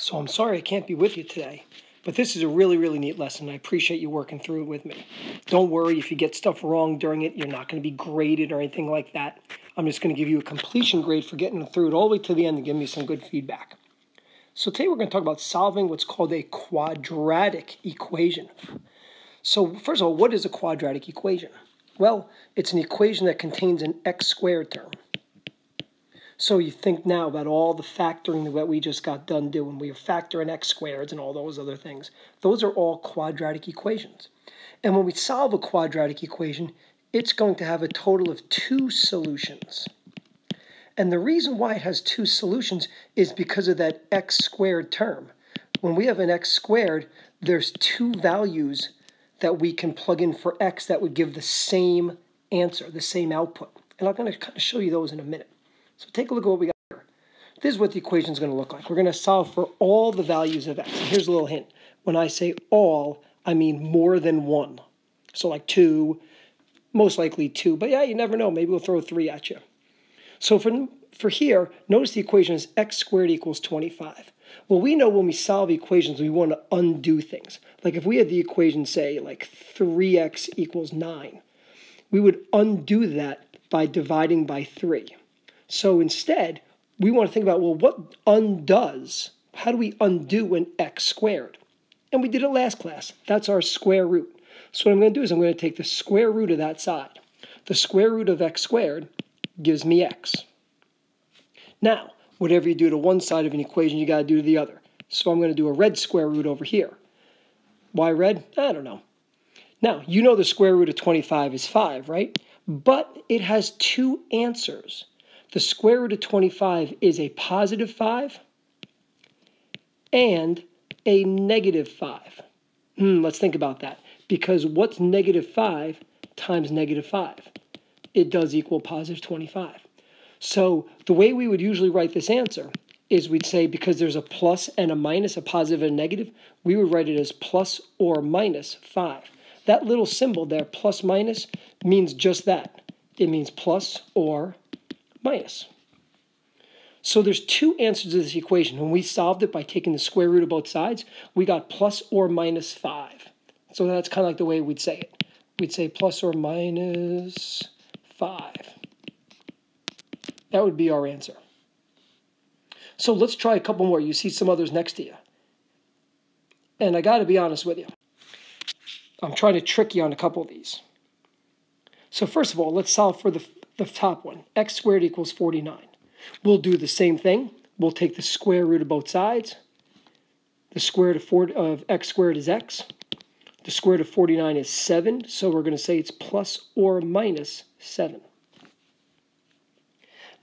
So I'm sorry I can't be with you today, but this is a really, really neat lesson. I appreciate you working through it with me. Don't worry if you get stuff wrong during it, you're not going to be graded or anything like that. I'm just going to give you a completion grade for getting through it all the way to the end and give me some good feedback. So today we're going to talk about solving what's called a quadratic equation. So first of all, what is a quadratic equation? Well, it's an equation that contains an x squared term. So you think now about all the factoring that we just got done doing. We factor in x squareds and all those other things. Those are all quadratic equations. And when we solve a quadratic equation, it's going to have a total of two solutions. And the reason why it has two solutions is because of that x squared term. When we have an x squared, there's two values that we can plug in for x that would give the same answer, the same output. And I'm going to kind of show you those in a minute. So take a look at what we got here. This is what the equation is going to look like. We're going to solve for all the values of x. Here's a little hint. When I say all, I mean more than one. So like 2, most likely 2. But yeah, you never know. Maybe we'll throw 3 at you. So for, for here, notice the equation is x squared equals 25. Well, we know when we solve equations, we want to undo things. Like if we had the equation, say, like 3x equals 9, we would undo that by dividing by 3. So instead, we want to think about, well, what undoes? How do we undo an x squared? And we did it last class. That's our square root. So what I'm going to do is I'm going to take the square root of that side. The square root of x squared gives me x. Now, whatever you do to one side of an equation, you got to do to the other. So I'm going to do a red square root over here. Why red? I don't know. Now, you know the square root of 25 is 5, right? But it has two answers. The square root of 25 is a positive 5 and a negative 5. Hmm, let's think about that. Because what's negative 5 times negative 5? It does equal positive 25. So the way we would usually write this answer is we'd say because there's a plus and a minus, a positive and a negative, we would write it as plus or minus 5. That little symbol there, plus minus, means just that. It means plus or minus. So there's two answers to this equation. When we solved it by taking the square root of both sides, we got plus or minus 5. So that's kind of like the way we'd say it. We'd say plus or minus 5. That would be our answer. So let's try a couple more. You see some others next to you. And I got to be honest with you. I'm trying to trick you on a couple of these. So first of all, let's solve for the the top one, x squared equals 49. We'll do the same thing. We'll take the square root of both sides. The square root of, of x squared is x. The square root of 49 is 7, so we're going to say it's plus or minus 7.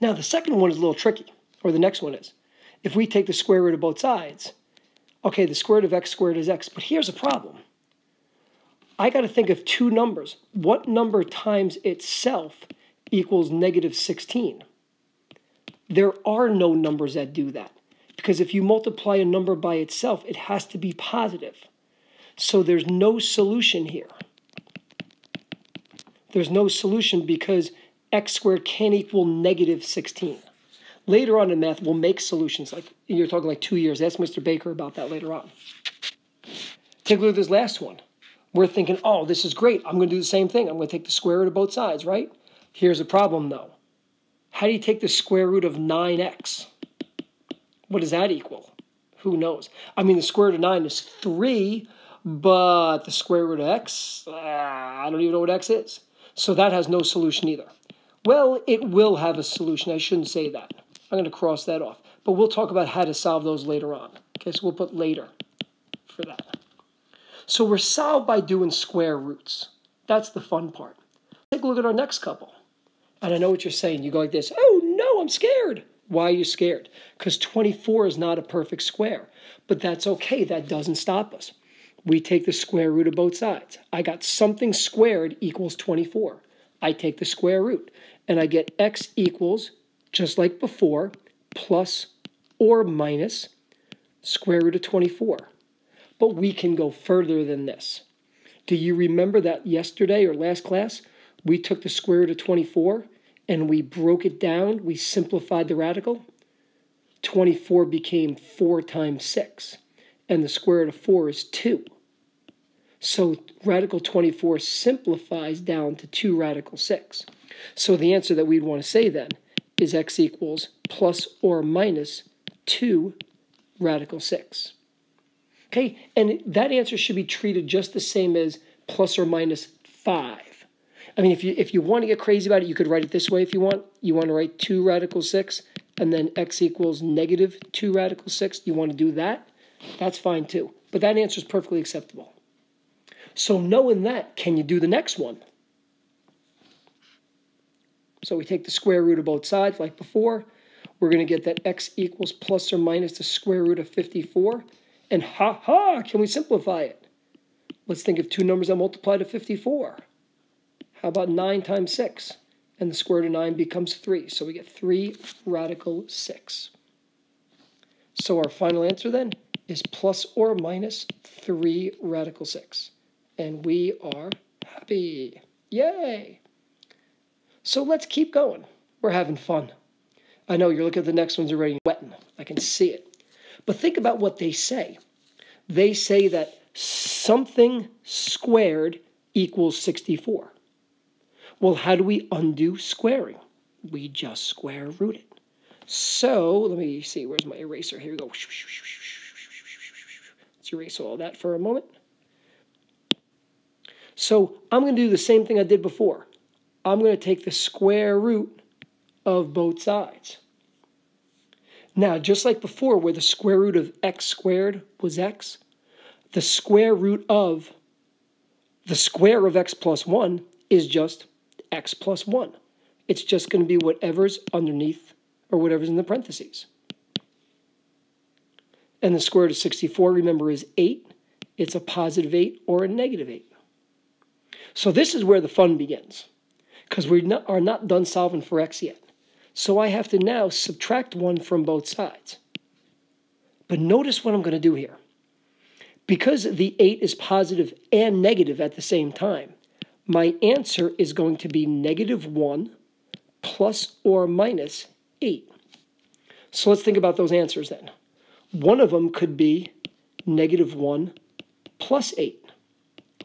Now, the second one is a little tricky, or the next one is. If we take the square root of both sides, okay, the square root of x squared is x, but here's a problem. I got to think of two numbers. What number times itself equals negative 16. There are no numbers that do that because if you multiply a number by itself, it has to be positive. So there's no solution here. There's no solution because x squared can't equal negative 16. Later on in math, we'll make solutions. Like you're talking like two years. Ask Mr. Baker about that later on. Take a look at this last one. We're thinking, oh, this is great. I'm going to do the same thing. I'm going to take the square root of both sides, right? Here's the problem though. How do you take the square root of 9x? What does that equal? Who knows? I mean, the square root of 9 is 3, but the square root of x, uh, I don't even know what x is. So that has no solution either. Well, it will have a solution. I shouldn't say that. I'm going to cross that off. But we'll talk about how to solve those later on. Okay, so we'll put later for that. So we're solved by doing square roots. That's the fun part. Take a look at our next couple. And I know what you're saying. You go like this, oh no, I'm scared. Why are you scared? Because 24 is not a perfect square. But that's okay. That doesn't stop us. We take the square root of both sides. I got something squared equals 24. I take the square root and I get x equals, just like before, plus or minus square root of 24. But we can go further than this. Do you remember that yesterday or last class we took the square root of 24 and we broke it down, we simplified the radical. 24 became 4 times 6, and the square root of 4 is 2. So radical 24 simplifies down to 2 radical 6. So the answer that we'd want to say then is x equals plus or minus 2 radical 6. Okay, and that answer should be treated just the same as plus or minus 5. I mean, if you if you want to get crazy about it, you could write it this way if you want. You want to write 2 radical 6 and then x equals negative 2 radical 6. You want to do that? That's fine too. But that answer is perfectly acceptable. So knowing that, can you do the next one? So we take the square root of both sides like before. We're going to get that x equals plus or minus the square root of 54. And ha ha, can we simplify it? Let's think of two numbers that multiply to 54. How about 9 times 6? And the square root of 9 becomes 3. So we get 3 radical 6. So our final answer then is plus or minus 3 radical 6. And we are happy. Yay! So let's keep going. We're having fun. I know you're looking at the next ones already wetting. I can see it. But think about what they say. They say that something squared equals 64. Well, how do we undo squaring? We just square root it. So let me see, where's my eraser? Here we go. Let's erase all that for a moment. So I'm going to do the same thing I did before. I'm going to take the square root of both sides. Now, just like before, where the square root of x squared was x, the square root of the square of x plus 1 is just x plus 1. It's just going to be whatever's underneath or whatever's in the parentheses. And the square root of 64, remember, is 8. It's a positive 8 or a negative 8. So this is where the fun begins because we are not done solving for x yet. So I have to now subtract 1 from both sides. But notice what I'm going to do here. Because the 8 is positive and negative at the same time, my answer is going to be negative 1 plus or minus 8. So let's think about those answers then. One of them could be negative 1 plus 8.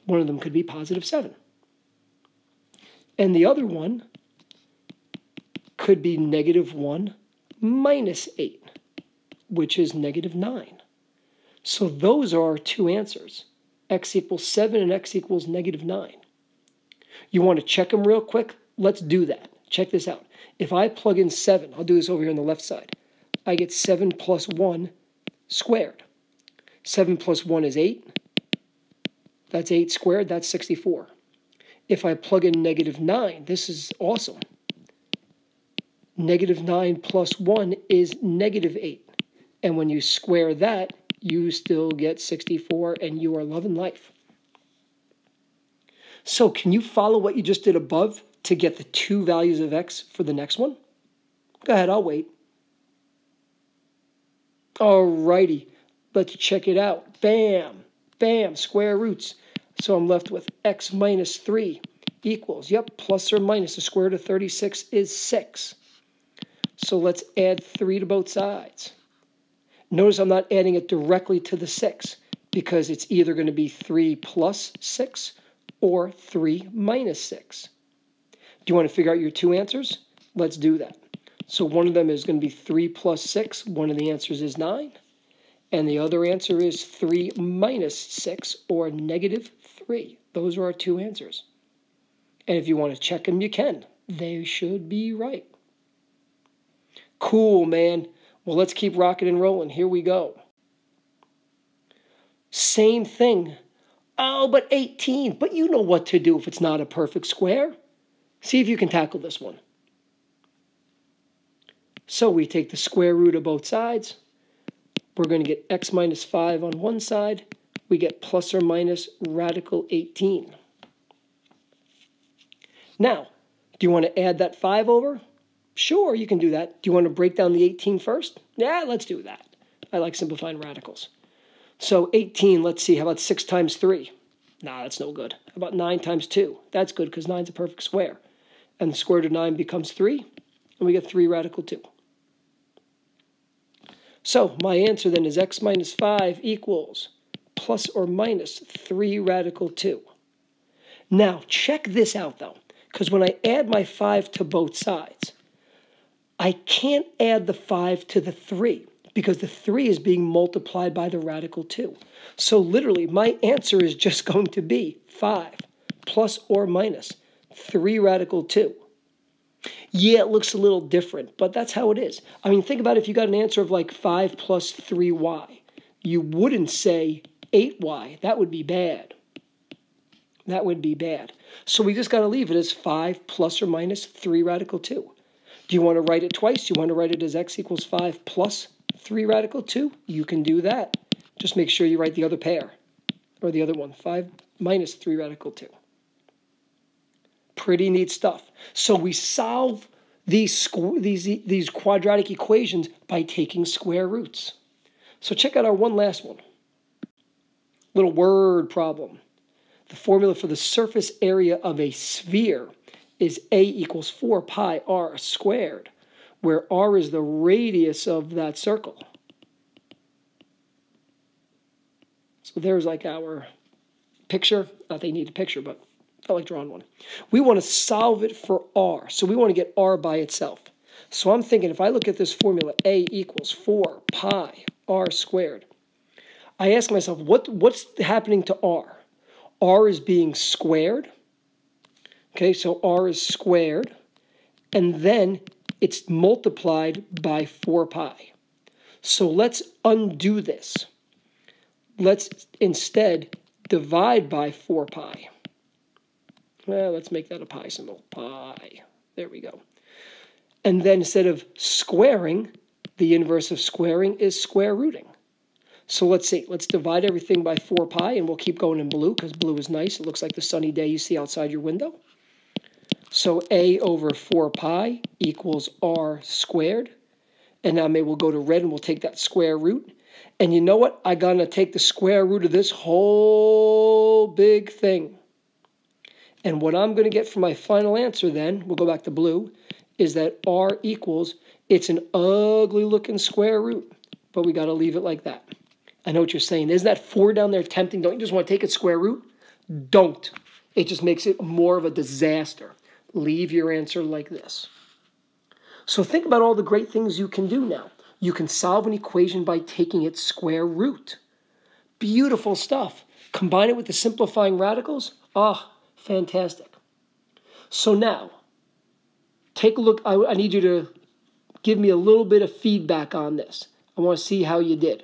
One of them could be positive 7. And the other one could be negative 1 minus 8, which is negative 9. So those are our two answers, x equals 7 and x equals negative 9. You want to check them real quick? Let's do that. Check this out. If I plug in 7, I'll do this over here on the left side, I get 7 plus 1 squared. 7 plus 1 is 8. That's 8 squared, that's 64 if I plug in negative 9, this is awesome. Negative 9 plus 1 is negative 8. And when you square that, you still get 64 and you are loving life. So can you follow what you just did above to get the two values of x for the next one? Go ahead, I'll wait. Alrighty, let's check it out. Bam, bam, square roots. So I'm left with x minus 3 equals, yep, plus or minus the square root of 36 is 6. So let's add 3 to both sides. Notice I'm not adding it directly to the 6 because it's either going to be 3 plus 6 or 3 minus 6. Do you want to figure out your two answers? Let's do that. So one of them is going to be 3 plus 6. One of the answers is 9. And the other answer is 3 minus 6, or negative 3. Those are our two answers. And if you want to check them, you can. They should be right. Cool, man. Well, let's keep rocking and rolling. Here we go. Same thing. Oh, but 18. But you know what to do if it's not a perfect square. See if you can tackle this one. So we take the square root of both sides. We're going to get x minus 5 on one side. We get plus or minus radical 18. Now, do you want to add that 5 over? Sure, you can do that. Do you want to break down the 18 first? Yeah, let's do that. I like simplifying radicals. So 18, let's see, how about 6 times 3? Nah, that's no good. How about 9 times 2? That's good because 9 is a perfect square. And the square root of 9 becomes 3, and we get 3 radical 2. So my answer then is x minus 5 equals plus or minus 3 radical 2. Now, check this out, though, because when I add my 5 to both sides, I can't add the 5 to the 3 because the 3 is being multiplied by the radical 2. So literally, my answer is just going to be 5 plus or minus 3 radical 2. Yeah, it looks a little different, but that's how it is. I mean, think about if you got an answer of like 5 plus 3y. You wouldn't say 8y. That would be bad. That would be bad. So we just got to leave it as 5 plus or minus 3 radical 2. Do you want to write it twice? Do you want to write it as x equals 5 plus 3 radical 2? You can do that. Just make sure you write the other pair, or the other one, 5 minus 3 radical 2. Pretty neat stuff. So we solve these, these, these quadratic equations by taking square roots. So check out our one last one. Little word problem. The formula for the surface area of a sphere is A equals 4 pi r squared, where r is the radius of that circle. So there's like our picture. Not they need a picture, but I like drawing one. We want to solve it for r. So we want to get r by itself. So I'm thinking if I look at this formula, a equals 4 pi r squared, I ask myself, what, what's happening to r? r is being squared. Okay, so r is squared. And then it's multiplied by 4 pi. So let's undo this. Let's instead divide by 4 pi. Well, let's make that a pi symbol. Pi. There we go. And then instead of squaring, the inverse of squaring is square rooting. So let's see. Let's divide everything by 4 pi, and we'll keep going in blue because blue is nice. It looks like the sunny day you see outside your window. So a over 4 pi equals r squared. And now maybe we'll go to red and we'll take that square root. And you know what? I'm going to take the square root of this whole big thing. And what I'm going to get for my final answer then, we'll go back to blue, is that r equals, it's an ugly looking square root, but we got to leave it like that. I know what you're saying. Isn't that 4 down there tempting? Don't you just want to take its square root? Don't. It just makes it more of a disaster. Leave your answer like this. So think about all the great things you can do now. You can solve an equation by taking its square root. Beautiful stuff. Combine it with the simplifying radicals. Ah, Fantastic. So now, take a look. I, I need you to give me a little bit of feedback on this. I want to see how you did.